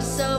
so